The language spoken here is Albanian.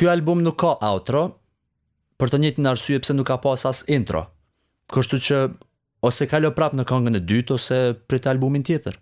Ky album nuk ka outro, për të njëjtin arsye pse nuk ka pas as intro. Kështu që ose kalo prap në këngën e dytë ose prit albumin tjetër.